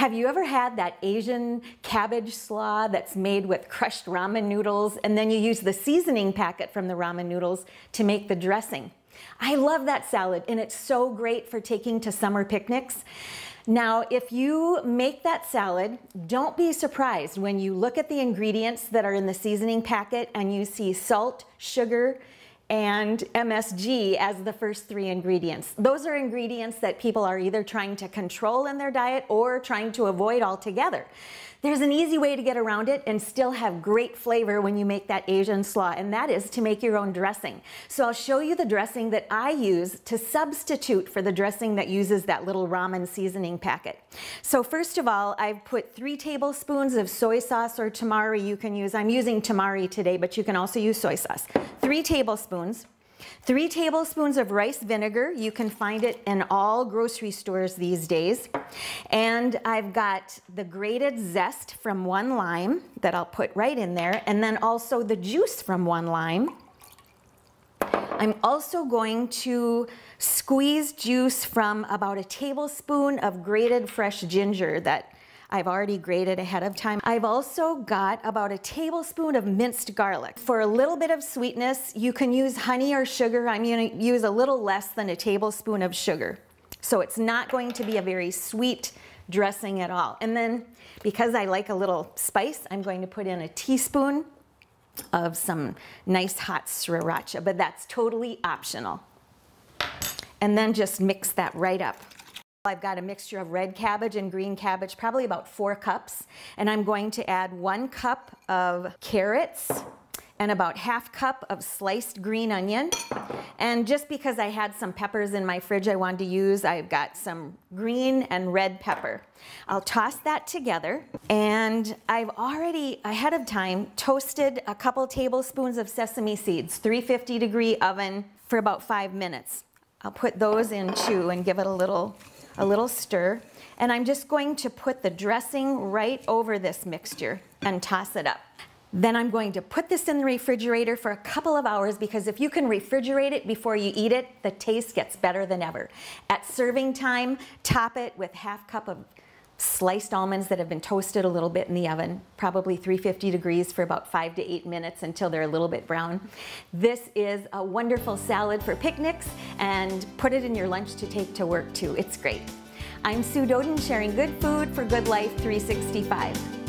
Have you ever had that Asian cabbage slaw that's made with crushed ramen noodles and then you use the seasoning packet from the ramen noodles to make the dressing? I love that salad and it's so great for taking to summer picnics. Now, if you make that salad, don't be surprised when you look at the ingredients that are in the seasoning packet and you see salt, sugar, and MSG as the first three ingredients. Those are ingredients that people are either trying to control in their diet or trying to avoid altogether. There's an easy way to get around it and still have great flavor when you make that Asian slaw, and that is to make your own dressing. So I'll show you the dressing that I use to substitute for the dressing that uses that little ramen seasoning packet. So first of all, I've put three tablespoons of soy sauce or tamari you can use. I'm using tamari today, but you can also use soy sauce. Three tablespoons. Three tablespoons of rice vinegar. You can find it in all grocery stores these days. And I've got the grated zest from one lime that I'll put right in there. And then also the juice from one lime. I'm also going to squeeze juice from about a tablespoon of grated fresh ginger that I've already grated ahead of time. I've also got about a tablespoon of minced garlic. For a little bit of sweetness, you can use honey or sugar. I'm gonna use a little less than a tablespoon of sugar. So it's not going to be a very sweet dressing at all. And then because I like a little spice, I'm going to put in a teaspoon of some nice hot sriracha, but that's totally optional. And then just mix that right up. I've got a mixture of red cabbage and green cabbage, probably about four cups. And I'm going to add one cup of carrots and about half cup of sliced green onion. And just because I had some peppers in my fridge I wanted to use, I've got some green and red pepper. I'll toss that together. And I've already, ahead of time, toasted a couple tablespoons of sesame seeds, 350 degree oven for about five minutes. I'll put those in too and give it a little a little stir, and I'm just going to put the dressing right over this mixture and toss it up. Then I'm going to put this in the refrigerator for a couple of hours because if you can refrigerate it before you eat it, the taste gets better than ever. At serving time, top it with half cup of sliced almonds that have been toasted a little bit in the oven, probably 350 degrees for about five to eight minutes until they're a little bit brown. This is a wonderful salad for picnics and put it in your lunch to take to work too. It's great. I'm Sue Doeden sharing good food for good life 365.